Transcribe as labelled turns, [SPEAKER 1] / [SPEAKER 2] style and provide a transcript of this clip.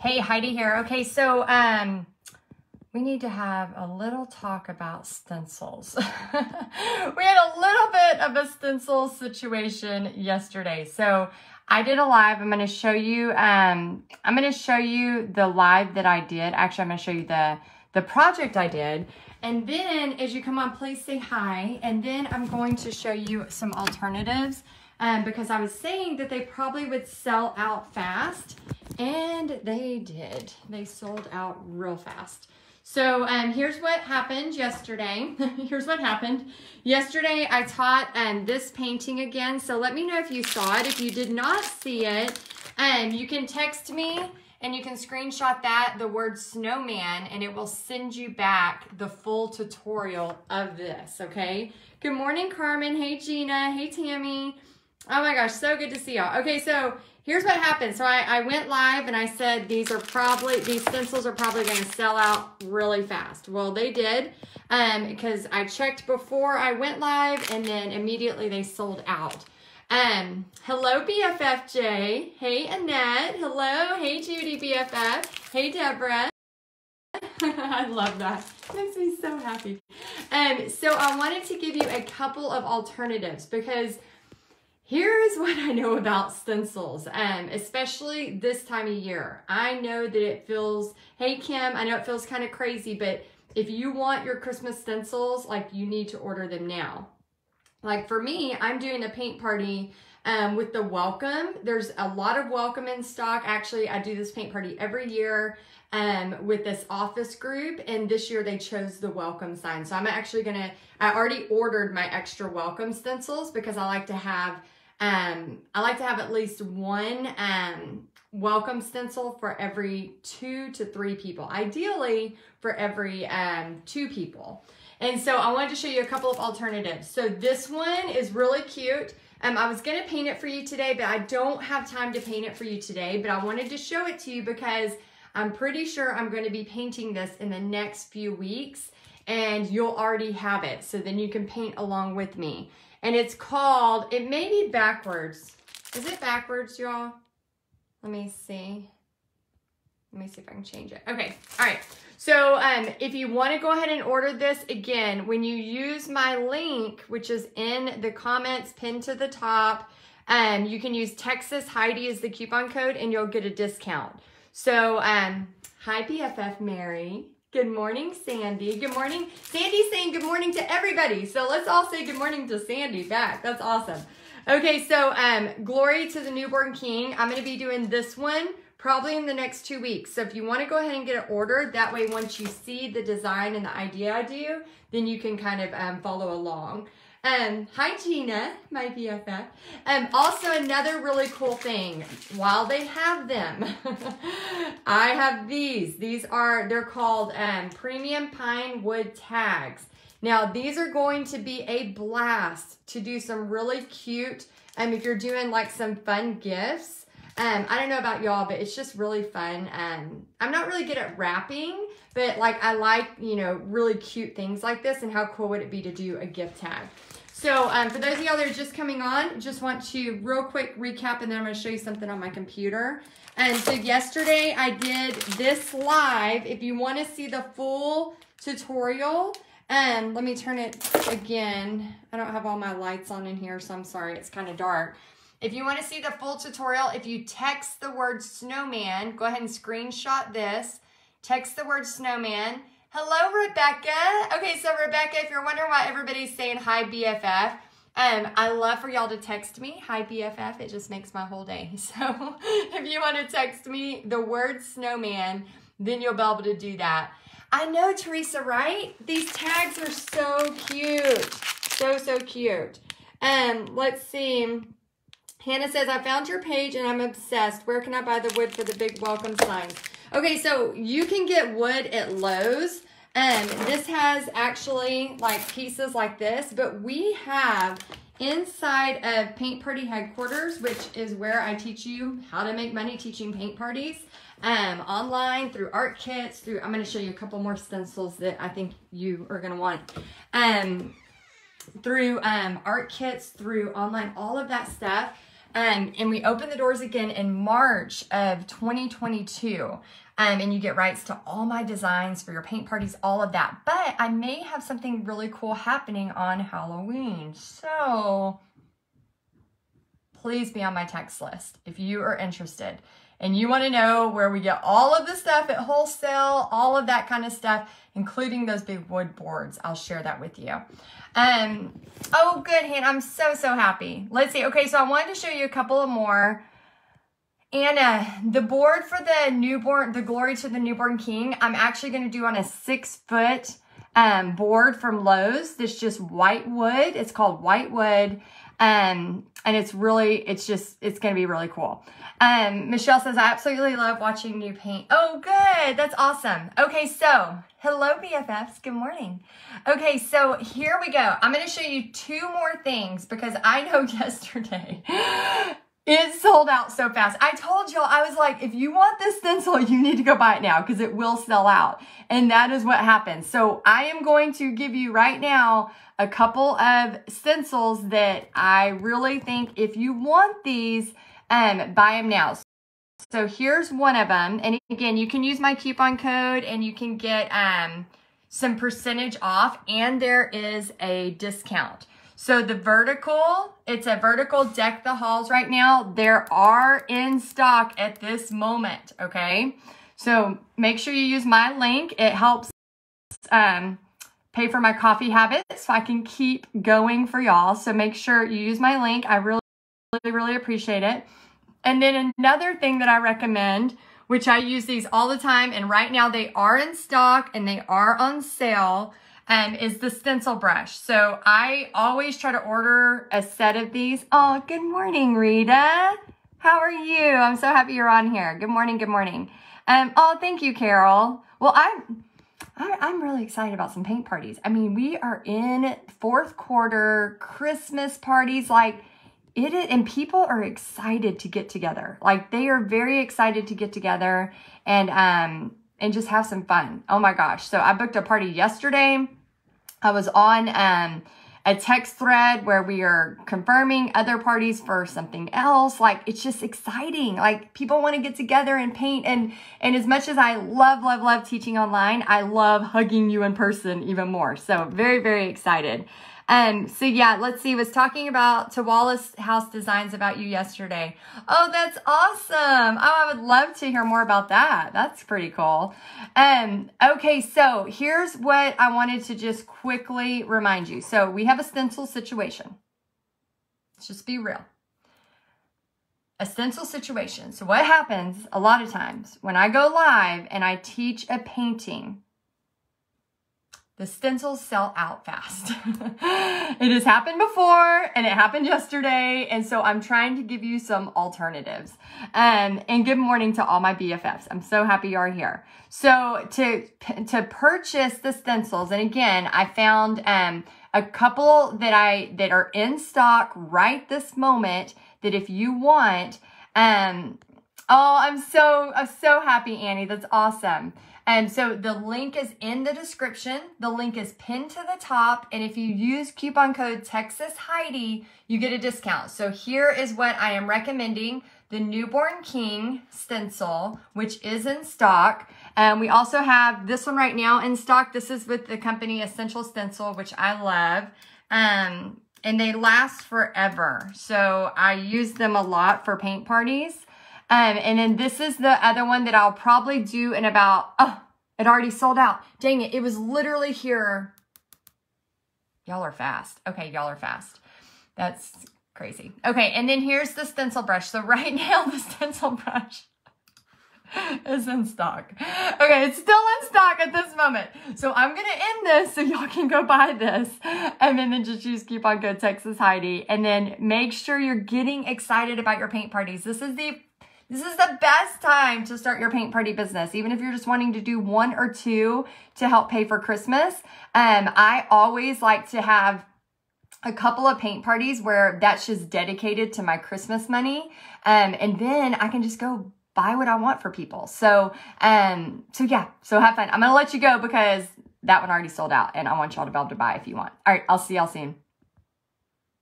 [SPEAKER 1] Hey, Heidi here. Okay, so um, we need to have a little talk about stencils. we had a little bit of a stencil situation yesterday. So I did a live. I'm going to show you. Um, I'm going to show you the live that I did. Actually, I'm going to show you the the project I did. And then as you come on, please say hi. And then I'm going to show you some alternatives um, because I was saying that they probably would sell out fast. And they did. They sold out real fast. So um, here's what happened yesterday. here's what happened. Yesterday I taught um, this painting again. So let me know if you saw it. If you did not see it, um, you can text me and you can screenshot that, the word snowman, and it will send you back the full tutorial of this, okay? Good morning, Carmen. Hey, Gina. Hey, Tammy. Oh my gosh, so good to see y'all. Okay, so here's what happened. So I, I went live and I said these are probably, these stencils are probably going to sell out really fast. Well, they did um, because I checked before I went live and then immediately they sold out. Um, hello BFFJ. Hey Annette. Hello. Hey Judy BFF. Hey Deborah. I love that. makes me so happy. Um, so I wanted to give you a couple of alternatives because Here's what I know about stencils, um, especially this time of year. I know that it feels, hey Kim, I know it feels kind of crazy, but if you want your Christmas stencils, like you need to order them now. Like for me, I'm doing a paint party um, with the welcome. There's a lot of welcome in stock. Actually, I do this paint party every year um, with this office group, and this year they chose the welcome sign. So I'm actually gonna, I already ordered my extra welcome stencils because I like to have um, I like to have at least one um, welcome stencil for every two to three people, ideally for every um, two people. And so I wanted to show you a couple of alternatives. So this one is really cute. Um, I was gonna paint it for you today, but I don't have time to paint it for you today, but I wanted to show it to you because I'm pretty sure I'm gonna be painting this in the next few weeks and you'll already have it. So then you can paint along with me and it's called, it may be backwards. Is it backwards, y'all? Let me see. Let me see if I can change it. Okay, all right. So um, if you want to go ahead and order this, again, when you use my link, which is in the comments pinned to the top, um, you can use Texas Heidi as the coupon code and you'll get a discount. So, um, hi BFF Mary. Good morning, Sandy. Good morning. Sandy's saying good morning to everybody. So let's all say good morning to Sandy back. That's awesome. Okay, so um, glory to the newborn king. I'm going to be doing this one probably in the next two weeks. So if you want to go ahead and get it ordered, that way once you see the design and the idea I do, then you can kind of um, follow along. Um, hi Gina, my BFF. Um, also another really cool thing, while they have them, I have these. These are, they're called um, premium pine wood tags. Now these are going to be a blast to do some really cute, um, if you're doing like some fun gifts. Um, I don't know about y'all, but it's just really fun. Um, I'm not really good at wrapping, but like I like, you know, really cute things like this and how cool would it be to do a gift tag. So um, for those of y'all that are just coming on, just want to real quick recap and then I'm gonna show you something on my computer. And so yesterday I did this live. If you wanna see the full tutorial, and let me turn it again. I don't have all my lights on in here, so I'm sorry, it's kind of dark. If you want to see the full tutorial, if you text the word snowman, go ahead and screenshot this. Text the word snowman. Hello, Rebecca. Okay, so Rebecca, if you're wondering why everybody's saying hi, BFF, um, I love for y'all to text me, hi BFF, it just makes my whole day. So if you want to text me the word snowman, then you'll be able to do that. I know, Teresa, right? These tags are so cute. So, so cute. Um, let's see. Hannah says, I found your page and I'm obsessed. Where can I buy the wood for the big welcome signs? Okay, so you can get wood at Lowe's. Um, this has actually like pieces like this, but we have inside of Paint Party headquarters, which is where I teach you how to make money teaching paint parties um, online through art kits, through, I'm going to show you a couple more stencils that I think you are going to want. Um, through um, art kits, through online, all of that stuff. Um, and we open the doors again in March of 2022. Um, and you get rights to all my designs for your paint parties, all of that. But I may have something really cool happening on Halloween. So please be on my text list if you are interested and you want to know where we get all of the stuff at wholesale, all of that kind of stuff, including those big wood boards. I'll share that with you. Um, oh, good, Han. I'm so, so happy. Let's see. Okay, so I wanted to show you a couple of more. Anna, the board for the newborn, the glory to the newborn king, I'm actually going to do on a six foot um, board from Lowe's. This just white wood. It's called white wood. Um, and it's really, it's just, it's going to be really cool. Um, Michelle says, I absolutely love watching new paint. Oh, good. That's awesome. Okay. So hello, BFFs. Good morning. Okay. So here we go. I'm going to show you two more things because I know yesterday it sold out so fast. I told y'all, I was like, if you want this stencil, you need to go buy it now because it will sell out. And that is what happened. So I am going to give you right now a couple of stencils that I really think if you want these, um, buy them now. So here's one of them. And again, you can use my coupon code and you can get um, some percentage off and there is a discount. So the vertical, it's a vertical deck the halls right now. There are in stock at this moment, okay? So make sure you use my link. It helps um, pay for my coffee habits so I can keep going for y'all. So make sure you use my link. I really, really, really appreciate it. And then another thing that I recommend, which I use these all the time, and right now they are in stock and they are on sale, um, is the stencil brush. So I always try to order a set of these. Oh, good morning, Rita. How are you? I'm so happy you're on here. Good morning, good morning. Um, oh, thank you, Carol. Well, I'm I'm really excited about some paint parties. I mean, we are in fourth quarter Christmas parties. Like it is, and people are excited to get together. Like they are very excited to get together and, um, and just have some fun. Oh my gosh. So I booked a party yesterday. I was on, um, a text thread where we are confirming other parties for something else. Like it's just exciting. Like people want to get together and paint and and as much as I love love love teaching online, I love hugging you in person even more. So very very excited. Um, so yeah, let's see. Was talking about to Wallace House Designs about you yesterday. Oh, that's awesome. Love to hear more about that. That's pretty cool. Um, okay, so here's what I wanted to just quickly remind you. So we have a stencil situation. Let's just be real. A stencil situation. So what happens a lot of times when I go live and I teach a painting, the stencils sell out fast. it has happened before and it happened yesterday. And so I'm trying to give you some alternatives. Um, and good morning to all my BFFs. I'm so happy you're here. So to, to purchase the stencils, and again, I found, um, a couple that I, that are in stock right this moment that if you want, um, oh, I'm so, I'm so happy, Annie. That's awesome. And so the link is in the description. The link is pinned to the top. And if you use coupon code Texas Heidi, you get a discount. So here is what I am recommending. The Newborn King stencil, which is in stock. And we also have this one right now in stock. This is with the company Essential Stencil, which I love. Um, and they last forever. So I use them a lot for paint parties. Um, and then this is the other one that I'll probably do in about, oh, it already sold out. Dang it. It was literally here. Y'all are fast. Okay, y'all are fast. That's crazy. Okay, and then here's the stencil brush. So right now, the stencil brush is in stock. Okay, it's still in stock at this moment. So I'm going to end this so y'all can go buy this. And then, then just use coupon code Texas Heidi. And then make sure you're getting excited about your paint parties. This is the this is the best time to start your paint party business, even if you're just wanting to do one or two to help pay for Christmas. Um, I always like to have a couple of paint parties where that's just dedicated to my Christmas money. Um, and then I can just go buy what I want for people. So, um, so yeah, so have fun. I'm going to let you go because that one already sold out and I want y'all to be able to buy if you want. All right. I'll see y'all soon.